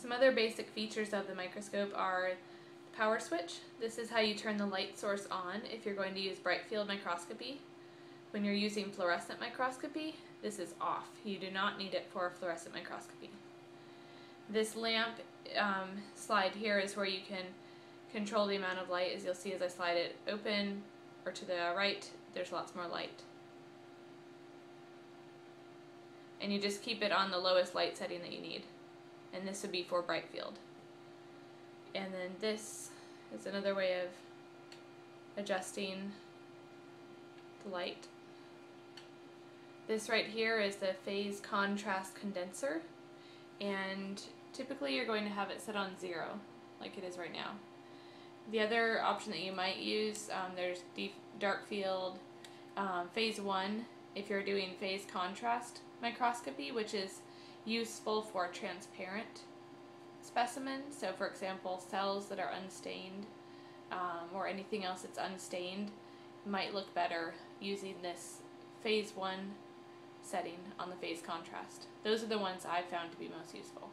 Some other basic features of the microscope are the power switch. This is how you turn the light source on if you're going to use bright field microscopy. When you're using fluorescent microscopy, this is off. You do not need it for fluorescent microscopy. This lamp um, slide here is where you can control the amount of light. As you'll see as I slide it open or to the right, there's lots more light. And you just keep it on the lowest light setting that you need. And this would be for bright field. And then this is another way of adjusting the light. This right here is the phase contrast condenser and typically you're going to have it set on zero like it is right now. The other option that you might use, um, there's dark field, um, phase one if you're doing phase contrast microscopy which is useful for transparent specimens. So for example cells that are unstained um, or anything else that's unstained might look better using this phase one setting on the phase contrast. Those are the ones I've found to be most useful.